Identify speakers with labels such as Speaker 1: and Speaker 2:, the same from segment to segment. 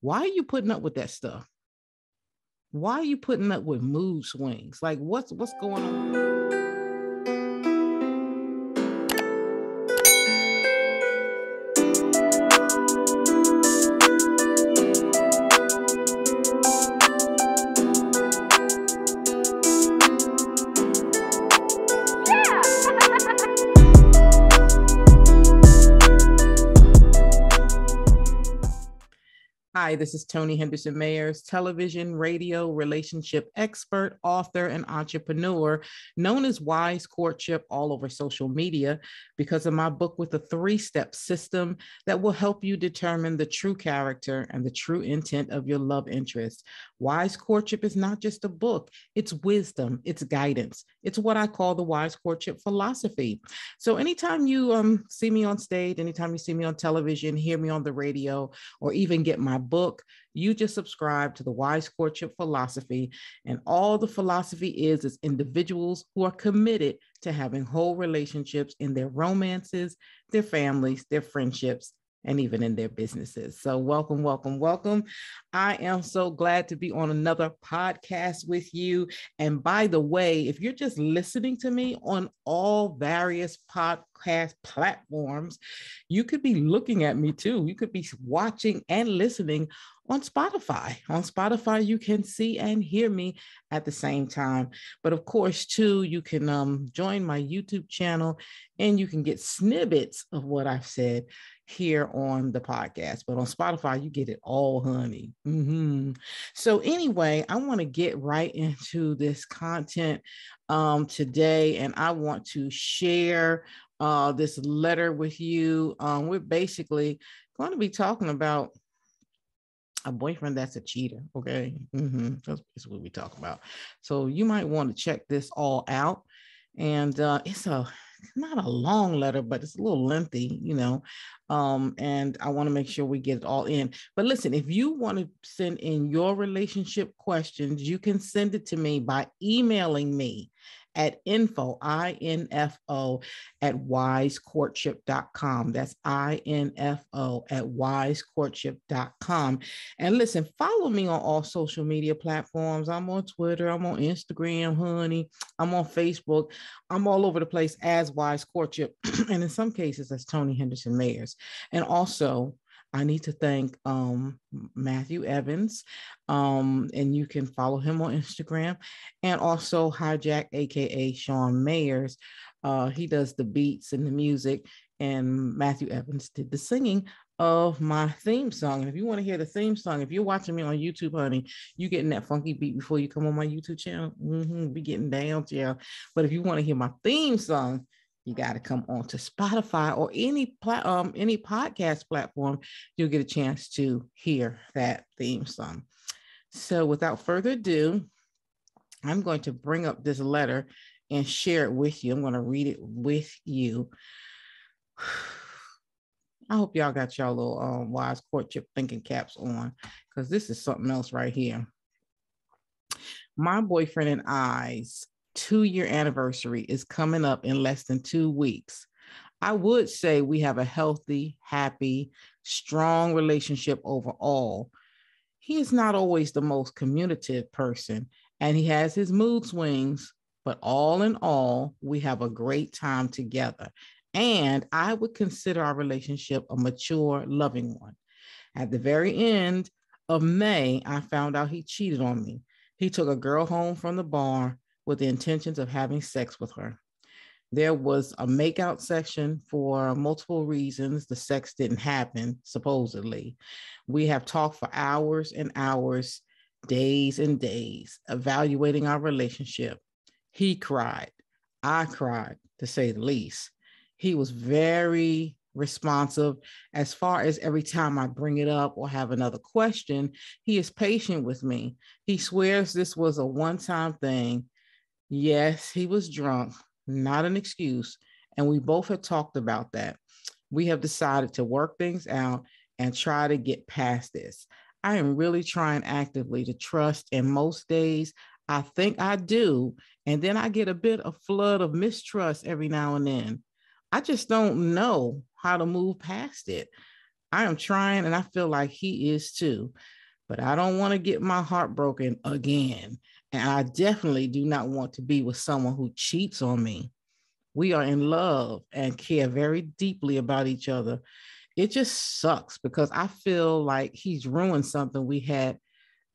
Speaker 1: why are you putting up with that stuff? Why are you putting up with mood swings? Like what's what's going on? Hi, this is Toni Henderson Mayers, television, radio, relationship expert, author, and entrepreneur, known as Wise Courtship all over social media because of my book with a three step system that will help you determine the true character and the true intent of your love interest. Wise Courtship is not just a book, it's wisdom, it's guidance. It's what I call the Wise Courtship philosophy. So, anytime you um, see me on stage, anytime you see me on television, hear me on the radio, or even get my book, you just subscribe to the Wise Courtship philosophy. And all the philosophy is is individuals who are committed to having whole relationships in their romances, their families, their friendships, and even in their businesses. So, welcome, welcome, welcome. I am so glad to be on another podcast with you. And by the way, if you're just listening to me on all various podcast platforms, you could be looking at me too. You could be watching and listening on Spotify. On Spotify, you can see and hear me at the same time. But of course, too, you can um, join my YouTube channel and you can get snippets of what I've said here on the podcast. But on Spotify, you get it all, honey. Mm-hmm. So, anyway, I want to get right into this content um, today, and I want to share uh, this letter with you. Um, we're basically going to be talking about a boyfriend that's a cheater. Okay. Mm-hmm. That's what we talk about. So you might want to check this all out. And uh, it's a not a long letter, but it's a little lengthy, you know. Um, and I want to make sure we get it all in. But listen, if you want to send in your relationship questions, you can send it to me by emailing me at info, I-N-F-O, at wisecourtship.com. That's I-N-F-O at wisecourtship.com. And listen, follow me on all social media platforms. I'm on Twitter, I'm on Instagram, honey. I'm on Facebook. I'm all over the place as Wise Courtship. and in some cases, as Toni Henderson Mayers. And also, I need to thank um, Matthew Evans, um, and you can follow him on Instagram, and also Hijack, aka Sean Mayers. Uh, he does the beats and the music, and Matthew Evans did the singing of my theme song. And if you want to hear the theme song, if you're watching me on YouTube, honey, you getting that funky beat before you come on my YouTube channel. Mm-hmm, be getting down, yeah. But if you want to hear my theme song, you got to come on to Spotify or any plat- um, any podcast platform. You'll get a chance to hear that theme song. So, without further ado, I'm going to bring up this letter and share it with you. I'm going to read it with you. I hope y'all got y'all little um, wise courtship thinking caps on because this is something else right here. My boyfriend and I's two year anniversary is coming up in less than two weeks. I would say we have a healthy, happy, strong relationship overall. He is not always the most communicative person and he has his mood swings, but all in all, we have a great time together. And I would consider our relationship a mature, loving one. At the very end of May, I found out he cheated on me. He took a girl home from the bar with the intentions of having sex with her. There was a makeout section for multiple reasons. The sex didn't happen, supposedly. We have talked for hours and hours, days and days, evaluating our relationship. He cried. I cried, to say the least. He was very responsive as far as every time I bring it up or have another question. He is patient with me. He swears this was a one time thing Yes, he was drunk, not an excuse. And we both had talked about that. We have decided to work things out and try to get past this. I am really trying actively to trust, and most days I think I do. And then I get a bit of flood of mistrust every now and then. I just don't know how to move past it. I am trying and I feel like he is too. But I don't want to get my heart broken again. And I definitely do not want to be with someone who cheats on me. We are in love and care very deeply about each other. It just sucks because I feel like he's ruined something we had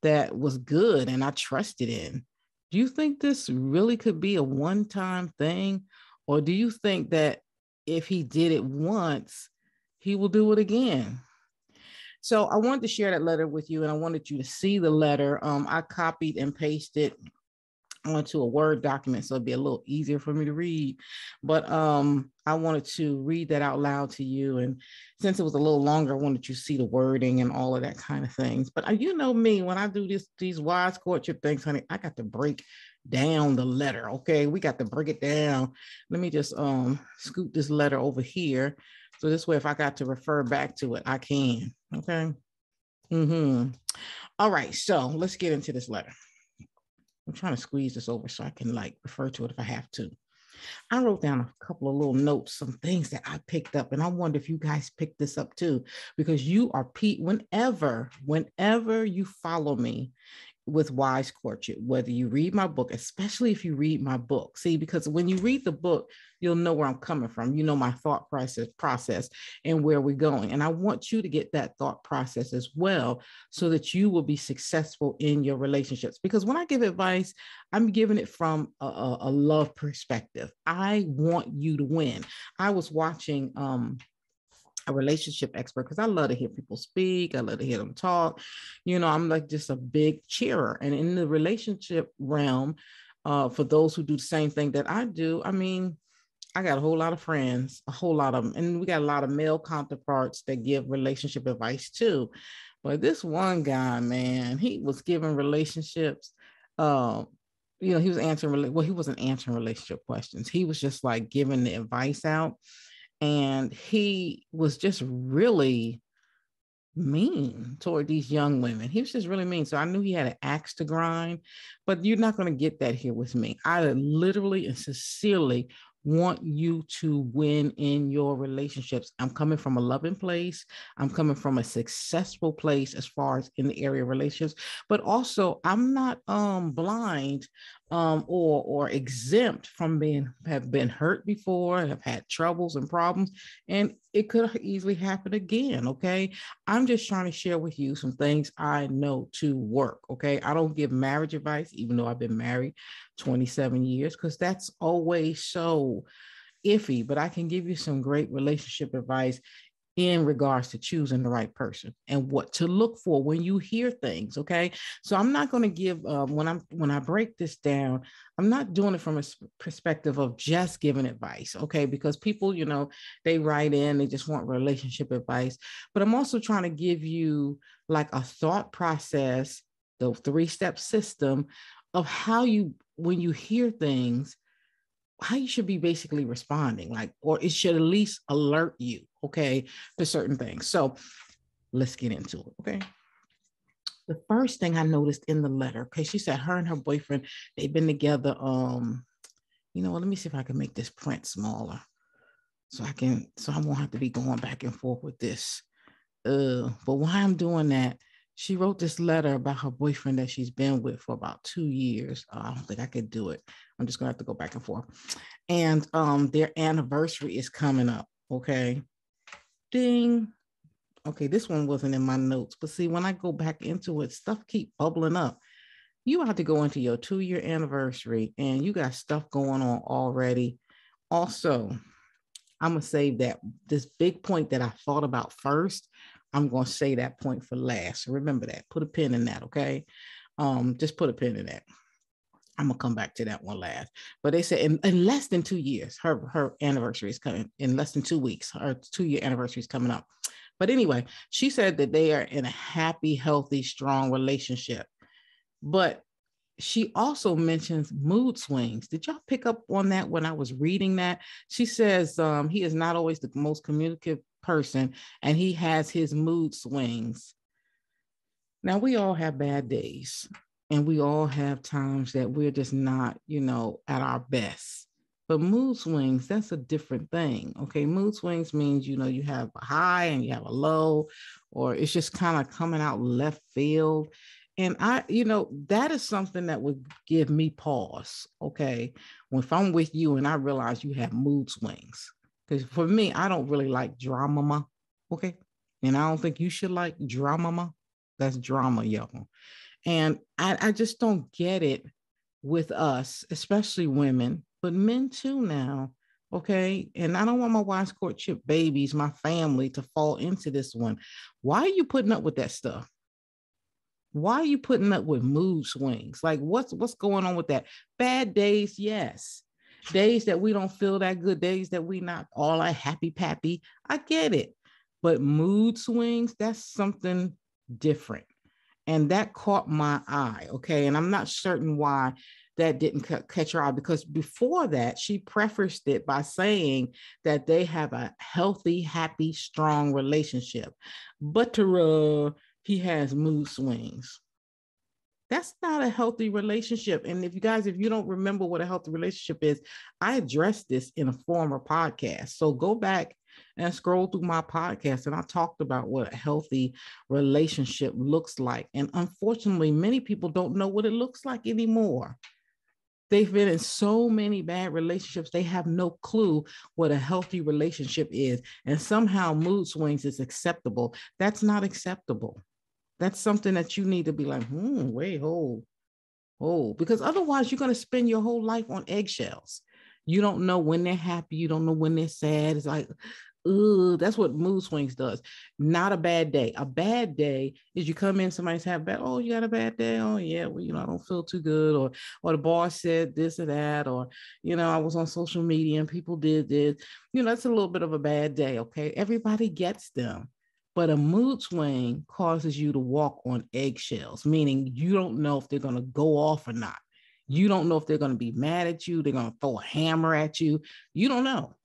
Speaker 1: that was good and I trusted in. Do you think this really could be a one time thing? Or do you think that if he did it once, he will do it again? So I wanted to share that letter with you and I wanted you to see the letter. Um, I copied and pasted onto a Word document so it'd be a little easier for me to read. But um, I wanted to read that out loud to you. And since it was a little longer, I wanted you to see the wording and all of that kind of things. But uh, you know me, when I do this these wise courtship things, honey, I got to break down the letter. Okay, we got to break it down. Let me just um scoot this letter over here. So this way, if I got to refer back to it, I can. Okay. Mm-hmm. All right, so let's get into this letter. I'm trying to squeeze this over so I can like refer to it if I have to. I wrote down a couple of little notes, some things that I picked up, and I wonder if you guys picked this up too, because you are Pete. Whenever, whenever you follow me, with wise courtship whether you read my book especially if you read my book. See because when you read the book you'll know where i'm coming from. You know my thought process process and where we're going. And i want you to get that thought process as well so that you will be successful in your relationships. Because when i give advice i'm giving it from a, a love perspective. I want you to win. I was watching um a relationship expert because I love to hear people speak. I love to hear them talk. You know, I'm like just a big cheerer. And in the relationship realm, uh, for those who do the same thing that I do, I mean, I got a whole lot of friends, a whole lot of them, and we got a lot of male counterparts that give relationship advice too. But this one guy, man, he was giving relationships. Uh, you know, he was answering. Well, he wasn't answering relationship questions. He was just like giving the advice out and he was just really mean toward these young women. He was just really mean. So I knew he had an axe to grind, but you're not going to get that here with me. I literally and sincerely want you to win in your relationships. I'm coming from a loving place. I'm coming from a successful place as far as in the area of relationships, but also I'm not um blind um or or exempt from being have been hurt before, and have had troubles and problems, and it could easily happen again. Okay. I'm just trying to share with you some things I know to work. Okay. I don't give marriage advice, even though I've been married 27 years, because that's always so iffy, but I can give you some great relationship advice in regards to choosing the right person and what to look for when you hear things okay? So i'm not going to give uh, when i'm when i break this down i'm not doing it from a perspective of just giving advice okay? Because people you know they write in they just want relationship advice but i'm also trying to give you like a thought process the three step system of how you when you hear things how you should be basically responding like or it should at least alert you okay to certain things so let's get into it okay the first thing i noticed in the letter okay she said her and her boyfriend they've been together um you know what let me see if i can make this print smaller so i can so i won't have to be going back and forth with this uh but while i'm doing that she wrote this letter about her boyfriend that she's been with for about two years. Uh, I don't think I could do it. I'm just gonna have to go back and forth. And um, their anniversary is coming up. Okay. Okay, this one wasn't in my notes, but see, when I go back into it, stuff keep bubbling up. You have to go into your two-year anniversary and you got stuff going on already. Also, I'm gonna save that this big point that I thought about first I'm going to say that point for last. Remember that. Put a pin in that, okay? Um, just put a pin in that. I'm gonna come back to that one last. But they said in, in, less than two years, her her anniversary is coming. In less than two weeks, her two year anniversary is coming up. But anyway, she said that they are in a happy, healthy, strong relationship. But she also mentions mood swings. Did y'all pick up on that when I was reading that? She says um, he is not always the most communicative person and he has his mood swings. Now, we all have bad days and we all have times that we're just not, you know, at our best. But mood swings, that's a different thing. Okay. Mood swings means, you know, you have a high and you have a low, or it's just kind of coming out left field. And I, you know, that is something that would give me pause. Okay. If I'm with you and I realize you have mood swings, because for me, I don't really like drama. Okay. And I don't think you should like drama. That's drama, y'all. And I, I just don't get it with us, especially women, but men too now. Okay. And I don't want my wise courtship babies, my family to fall into this one. Why are you putting up with that stuff? Why are you putting up with mood swings? Like what's what's going on with that? Bad days, yes. Days that we don't feel that good, days that we not all like happy pappy. I get it. But mood swings, that's something different. And that caught my eye. Okay. And I'm not certain why that didn't catch her eye because before that, she prefaced it by saying that they have a healthy, happy, strong relationship. But to, uh, he has mood swings. That's not a healthy relationship. And if you guys, if you don't remember what a healthy relationship is, I addressed this in a former podcast. So go back and scroll through my podcast and I talked about what a healthy relationship looks like. And unfortunately, many people don't know what it looks like anymore. They've been in so many bad relationships, they have no clue what a healthy relationship is. And somehow mood swings is acceptable. That's not acceptable. That's something that you need to be like, hmm, wait, hold, hold, because otherwise you're going to spend your whole life on eggshells. You don't know when they're happy. You don't know when they're sad. It's like, Ooh, that's what mood swings does. Not a bad day. A bad day is you come in, somebody's have bad. Oh, you got a bad day. Oh, yeah. Well, you know, I don't feel too good, or or the boss said this or that, or you know, I was on social media and people did this. You know, that's a little bit of a bad day. Okay, everybody gets them. But a mood swing causes you to walk on eggshells, meaning you don't know if they're going to go off or not. You don't know if they're going to be mad at you. They're going to throw a hammer at you. You don't know.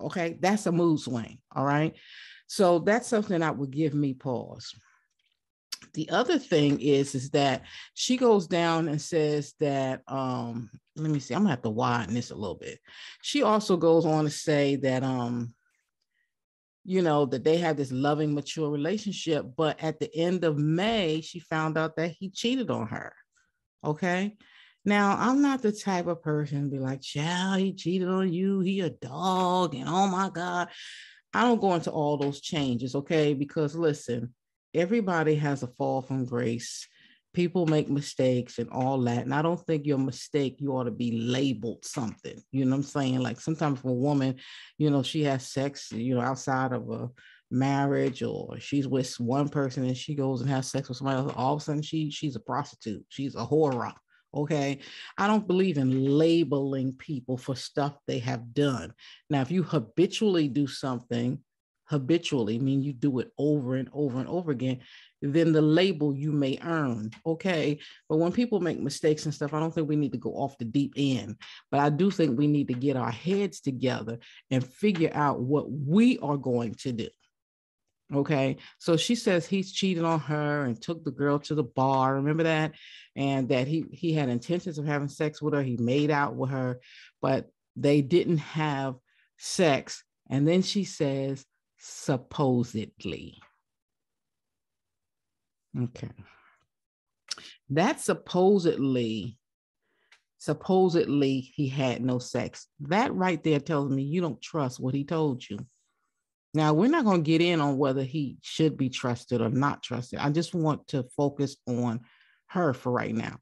Speaker 1: Okay. That's a mood swing. All right. So that's something that would give me pause. The other thing is, is that she goes down and says that, um, let me see, I'm gonna have to widen this a little bit. She also goes on to say that, um, you know, that they have this loving, mature relationship, but at the end of May, she found out that he cheated on her. Okay. Now, I'm not the type of person to be like, child, he cheated on you. He a dog. And oh my God. I don't go into all those changes, okay? Because listen, everybody has a fall from grace. People make mistakes and all that. And I don't think your mistake, you ought to be labeled something. You know what I'm saying? Like sometimes for a woman, you know, she has sex, you know, outside of a marriage or she's with one person and she goes and has sex with somebody else. All of a sudden she she's a prostitute. She's a horror Okay. I don't believe in labeling people for stuff they have done. Now, if you habitually do something, habitually, mean you do it over and over and over again, then the label you may earn. Okay. But when people make mistakes and stuff, I don't think we need to go off the deep end. But I do think we need to get our heads together and figure out what we are going to do. Okay. So she says he's cheated on her and took the girl to the bar. Remember that? And that he he had intentions of having sex with her. He made out with her, but they didn't have sex. And then she says, supposedly. Okay. That supposedly, supposedly he had no sex. That right there tells me you don't trust what he told you. Now, we're not going to get in on whether he should be trusted or not trusted. I just want to focus on her for right now.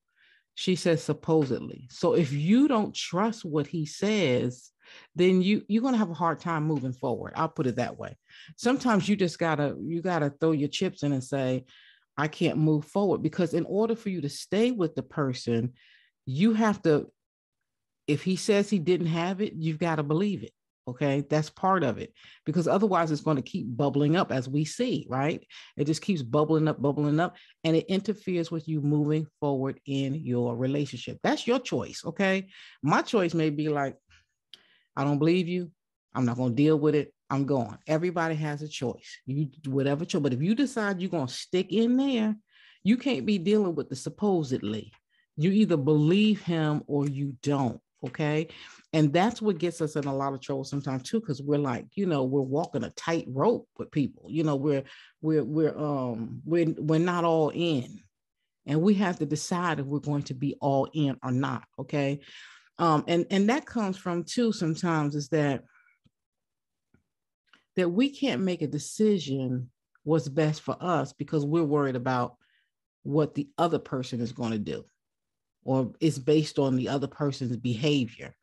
Speaker 1: She says supposedly. So if you don't trust what he says, then you you're going to have a hard time moving forward. I'll put it that way. Sometimes you just got to you got to throw your chips in and say I can't move forward because in order for you to stay with the person, you have to if he says he didn't have it, you've got to believe it. Okay, that's part of it because otherwise it's going to keep bubbling up as we see, right? It just keeps bubbling up, bubbling up, and it interferes with you moving forward in your relationship. That's your choice. Okay, my choice may be like, I don't believe you. I'm not going to deal with it. I'm going. Everybody has a choice. You whatever choice, but if you decide you're going to stick in there, you can't be dealing with the supposedly. You either believe him or you don't Okay. And that's what gets us in a lot of trouble sometimes too, because we're like, you know, we're walking a tight rope with people. You know, we're we're we're um we're we're not all in. And we have to decide if we're going to be all in or not. Okay. Um, and and that comes from too sometimes is that that we can't make a decision what's best for us because we're worried about what the other person is going to do or it's based on the other person's behavior.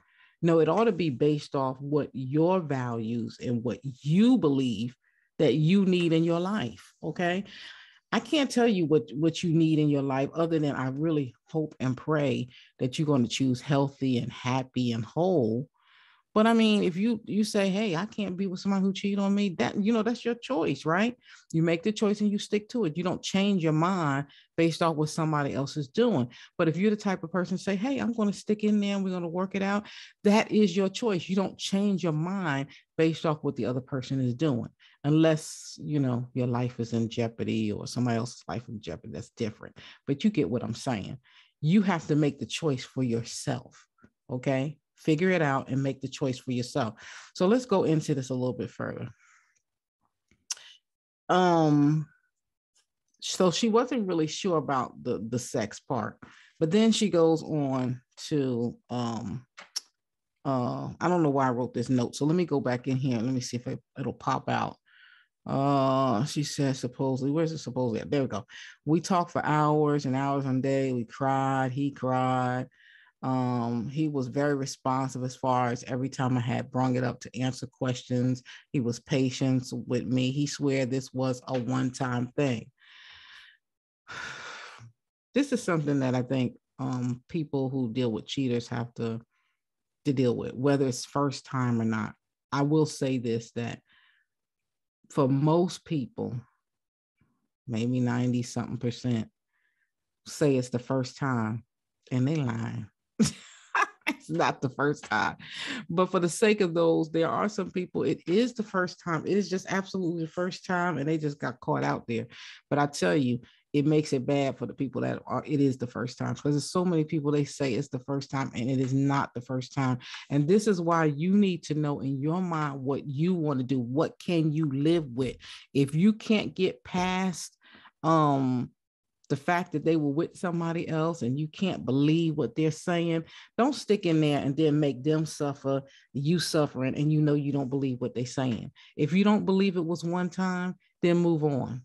Speaker 1: No, it ought to be based off what your values and what you believe that you need in your life. Okay. I can't tell you what, what you need in your life other than I really hope and pray that you're going to choose healthy and happy and whole but I mean, if you you say, "Hey, I can't be with somebody who cheat on me," that you know that's your choice, right? You make the choice and you stick to it. You don't change your mind based off what somebody else is doing. But if you're the type of person say, "Hey, I'm going to stick in there and we're going to work it out," that is your choice. You don't change your mind based off what the other person is doing, unless you know your life is in jeopardy or somebody else's life in jeopardy. That's different. But you get what I'm saying. You have to make the choice for yourself. Okay figure it out and make the choice for yourself. So let's go into this a little bit further. Um, so she wasn't really sure about the the sex part, but then she goes on to um uh I don't know why I wrote this note. So let me go back in here. Let me see if it, it'll pop out. Uh, she says supposedly, where's it supposedly? There we go. We talked for hours and hours on day. We cried, he cried. Um, he was very responsive as far as every time I had brung it up to answer questions. He was patient with me. He swear this was a one-time thing. This is something that I think um, people who deal with cheaters have to to deal with, whether it's first time or not. I will say this that for most people, maybe 90 something percent say it's the first time and they lying. It's not the first time. But for the sake of those, there are some people, it is the first time. It is just absolutely the first time, and they just got caught out there. But I tell you, it makes it bad for the people that are it is the first time because there's so many people they say it's the first time and it is not the first time and this is why you need to know in your mind what you want to do what can you live with if you can't get past um the fact that they were with somebody else and you can't believe what they're saying, don't stick in there and then make them suffer, you suffering, and you know you don't believe what they're saying. If you don't believe it was one time, then move on.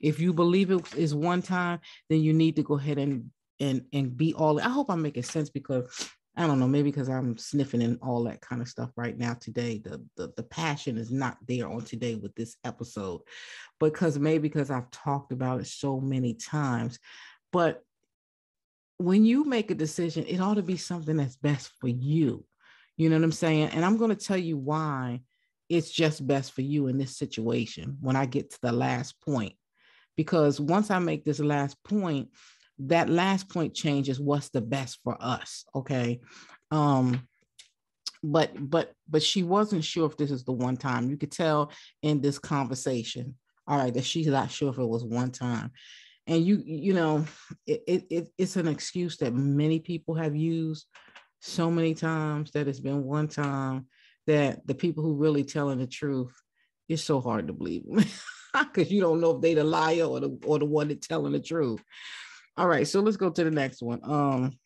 Speaker 1: If you believe it is one time, then you need to go ahead and and and be all. I hope I'm making sense because I don't know, maybe because I'm sniffing and all that kind of stuff right now today. The, the the passion is not there on today with this episode, because maybe because I've talked about it so many times. But when you make a decision, it ought to be something that's best for you. You know what I'm saying? And I'm going to tell you why it's just best for you in this situation when I get to the last point. Because once I make this last point, that last point changes what's the best for us okay? Um but but but she wasn't sure if this is the one time. You could tell in this conversation all right that she's not sure if it was one time. And you you know it, it it's an excuse that many people have used so many times that it's been one time that the people who really telling the truth it's so hard to believe because you don't know if they the liar or the or the one that telling the truth all right, so let's go to the next one. Um,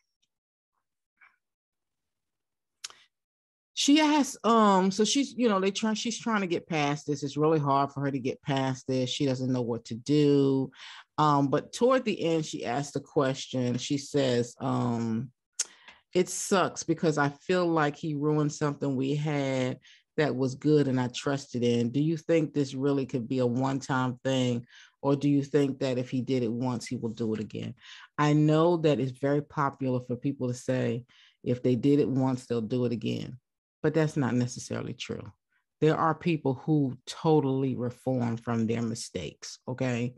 Speaker 1: she asked, um, so she's, you know, they try, she's trying to get past this. It's really hard for her to get past this. She doesn't know what to do. Um, but toward the end, she asks a question. She says, um, it sucks because I feel like he ruined something we had that was good and I trusted in. Do you think this really could be a one time thing? Or do you think that if he did it once, he will do it again? I know that it's very popular for people to say if they did it once, they'll do it again. But that's not necessarily true. There are people who totally reform from their mistakes. Okay.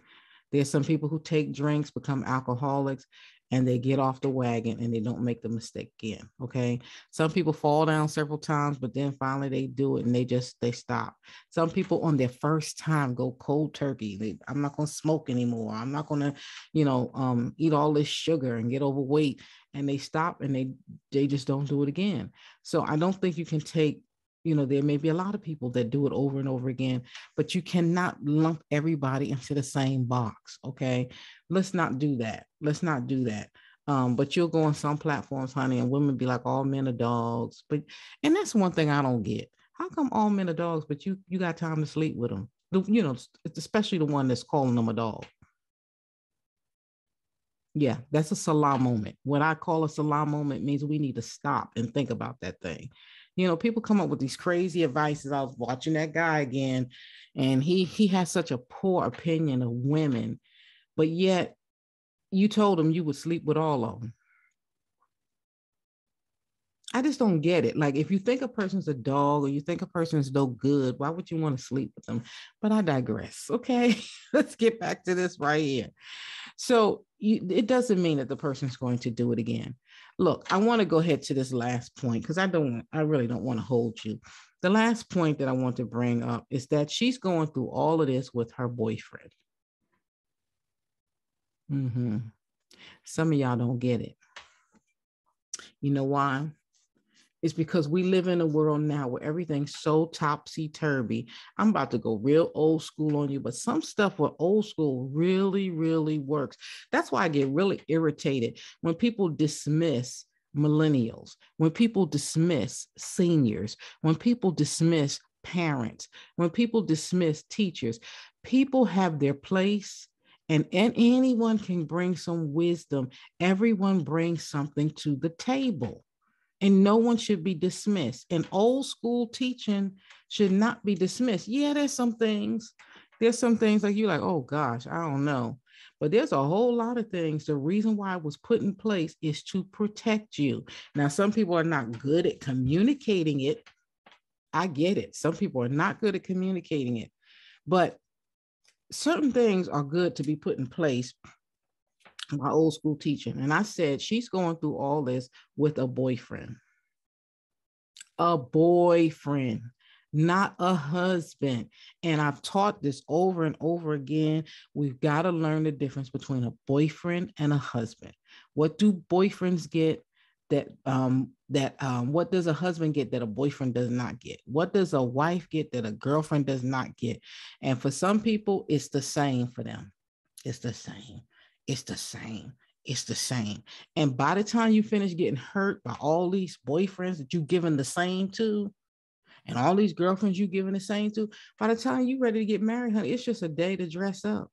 Speaker 1: There's some people who take drinks, become alcoholics, and they get off the wagon and they don't make the mistake again. Okay. Some people fall down several times, but then finally they do it and they just they stop. Some people on their first time go cold turkey. They, I'm not gonna smoke anymore. I'm not gonna, you know, um, eat all this sugar and get overweight. And they stop and they they just don't do it again. So I don't think you can take you know there may be a lot of people that do it over and over again but you cannot lump everybody into the same box okay? Let's not do that. Let's not do that. Um, but you'll go on some platforms honey and women be like all men are dogs. But and that's one thing i don't get. How come all men are dogs but you you got time to sleep with them the, you know especially the one that's calling them a dog. Yeah that's a selah moment. What i call a selah moment means we need to stop and think about that thing you know people come up with these crazy advices i was watching that guy again and he he has such a poor opinion of women but yet you told him you would sleep with all of them I just don't get it. Like, if you think a person's a dog or you think a person's no good, why would you want to sleep with them? But I digress. Okay, let's get back to this right here. So, you, it doesn't mean that the person's going to do it again. Look, I want to go ahead to this last point because I don't, I really don't want to hold you. The last point that I want to bring up is that she's going through all of this with her boyfriend. Mm-hmm. Some of y'all don't get it. You know why? Is because we live in a world now where everything's so topsy turvy. I'm about to go real old school on you, but some stuff with old school really, really works. That's why I get really irritated when people dismiss millennials, when people dismiss seniors, when people dismiss parents, when people dismiss teachers. People have their place. And, and anyone can bring some wisdom. Everyone brings something to the table and no one should be dismissed. And old school teaching should not be dismissed. Yeah, there's some things. There's some things like you're like, oh gosh, I don't know. But there's a whole lot of things. The reason why it was put in place is to protect you. Now, some people are not good at communicating it. I get it. Some people are not good at communicating it. But certain things are good to be put in place my old school teacher. And I said, she's going through all this with a boyfriend. A boyfriend, not a husband. And I've taught this over and over again. We've got to learn the difference between a boyfriend and a husband. What do boyfriends get? That um that um what does a husband get that a boyfriend does not get? What does a wife get that a girlfriend does not get? And for some people, it's the same for them. It's the same it's the same. It's the same. And by the time you finish getting hurt by all these boyfriends that you've given the same to, and all these girlfriends you've given the same to, by the time you're ready to get married, honey, it's just a day to dress up.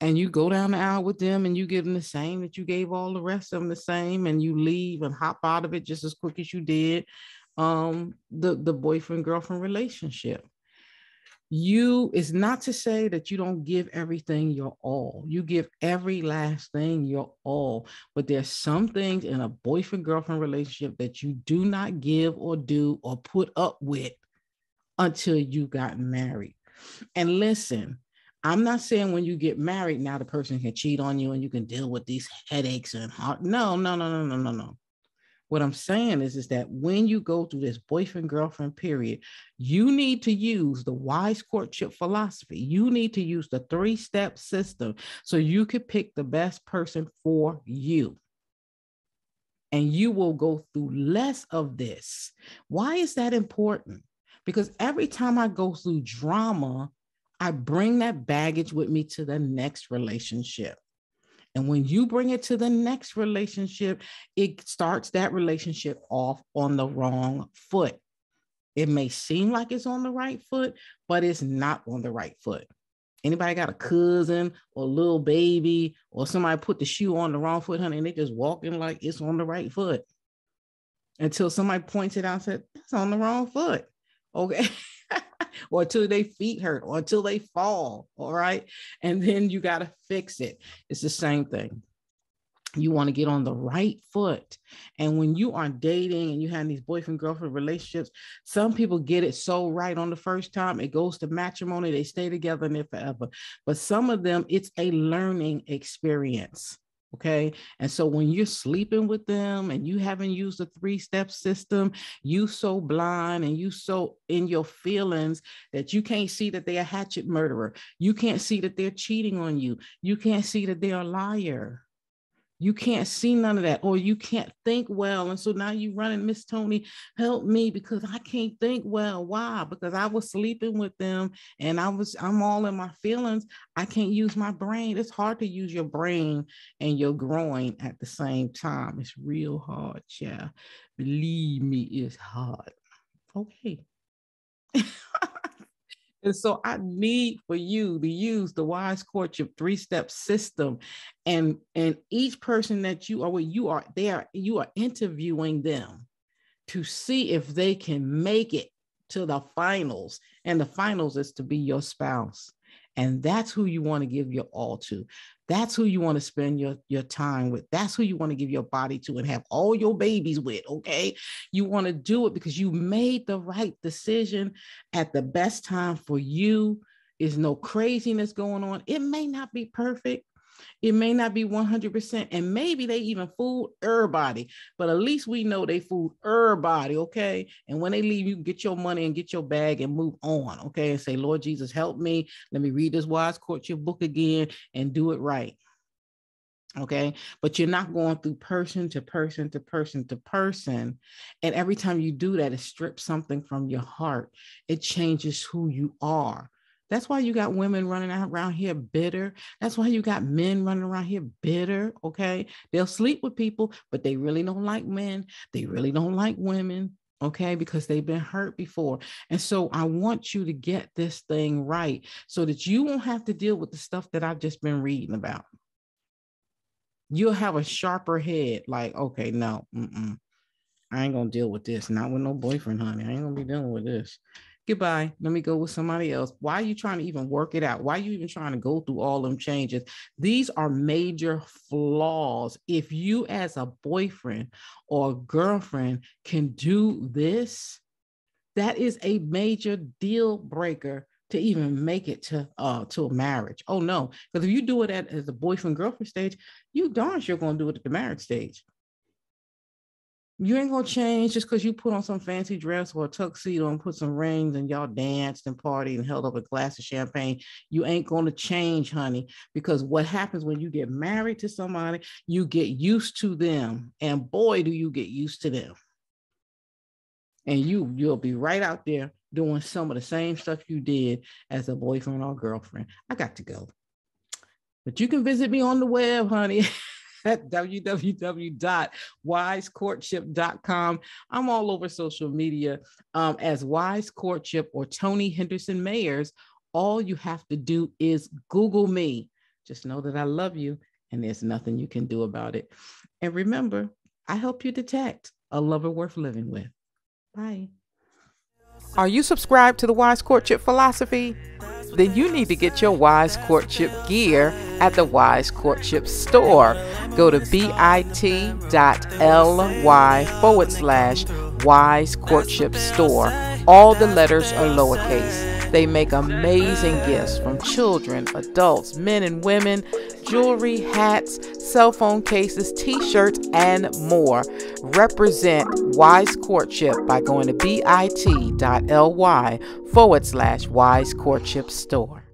Speaker 1: And you go down the aisle with them and you give them the same that you gave all the rest of them the same, and you leave and hop out of it just as quick as you did um the the boyfriend girlfriend relationship you is not to say that you don't give everything your all. You give every last thing your all. But there's some things in a boyfriend girlfriend relationship that you do not give or do or put up with until you got married. And listen i'm not saying when you get married now the person can cheat on you and you can deal with these headaches and heart no no no no no no no what I'm saying is, is that when you go through this boyfriend girlfriend period, you need to use the wise courtship philosophy. You need to use the three step system so you could pick the best person for you. And you will go through less of this. Why is that important? Because every time I go through drama, I bring that baggage with me to the next relationship. And when you bring it to the next relationship, it starts that relationship off on the wrong foot. It may seem like it's on the right foot, but it's not on the right foot. Anybody got a cousin or a little baby or somebody put the shoe on the wrong foot, honey, and they just walking like it's on the right foot until somebody points it out and said, it's on the wrong foot. Okay. or until they feet hurt or until they fall. All right. And then you got to fix it. It's the same thing. you want to get on the right foot. And when you are dating and you have these boyfriend girlfriend relationships, some people get it so right on the first time. It goes to matrimony, they stay together and they're forever. But some of them, it's a learning experience. Okay. And so when you're sleeping with them and you haven't used a three step system, you so blind and you so in your feelings that you can't see that they're a hatchet murderer. You can't see that they're cheating on you. You can't see that they're a liar you can't see none of that or you can't think well and so now you running miss toni help me because i can't think well. Why? Because i was sleeping with them and i was i'm all in my feelings. I can't use my brain. It's hard to use your brain and your growing at the same time. It's real hard yeah. Believe me it's hard. Okay And so I need for you to use the wise courtship three-step system. And, and each person that you are with, you are they are you are interviewing them to see if they can make it to the finals. And the finals is to be your spouse. And that's who you want to give your all to. That's who you want to spend your, your time with. That's who you want to give your body to and have all your babies with. Okay. You want to do it because you made the right decision at the best time for you. Is no craziness going on. It may not be perfect. It may not be 100%, and maybe they even fooled everybody, but at least we know they fooled everybody, okay? And when they leave, you get your money and get your bag and move on, okay? And say, Lord Jesus, help me. Let me read this wise courtship book again and do it right. Okay. But you're not going through person to person to person to person. And every time you do that, it strips something from your heart. It changes who you are. That's why you got women running around here bitter. That's why you got men running around here bitter. Okay. They'll sleep with people, but they really don't like men. They really don't like women. Okay. Because they've been hurt before. And so I want you to get this thing right so that you won't have to deal with the stuff that I've just been reading about. You'll have a sharper head like, okay, no, I ain't going to deal with this. Not with no boyfriend, honey. I ain't going to be dealing with this goodbye. Let me go with somebody else. Why are you trying to even work it out? Why are you even trying to go through all them changes? These are major flaws. If you, as a boyfriend or girlfriend, can do this, that is a major deal breaker to even make it to uh to a marriage. Oh no, because if you do it at as a boyfriend girlfriend stage, you darn sure gonna do it at the marriage stage you ain't gonna change just because you put on some fancy dress or a tuxedo and put some rings and y'all danced and partied and held up a glass of champagne. You ain't gonna change, honey, because what happens when you get married to somebody, you get used to them, and boy, do you get used to them. And you you'll be right out there doing some of the same stuff you did as a boyfriend or girlfriend. I got to go. But you can visit me on the web, honey. at www.wisecourtship.com. I'm all over social media um, as Wise Courtship or Toni Henderson Mayers. All you have to do is Google me. Just know that I love you and there's nothing you can do about it. And remember, I help you detect a lover worth living with. Bye. Are you subscribed to the Wise Courtship philosophy? Then you need to get your Wise Courtship gear at the Wise Courtship store. Go to bit.ly forward slash Wise Courtship store. All the letters are lowercase. They make amazing gifts from children, adults, men and women, jewelry, hats, cell phone cases, t shirts, and more. Represent Wise Courtship by going to bit.ly forward slash Wise Courtship Store.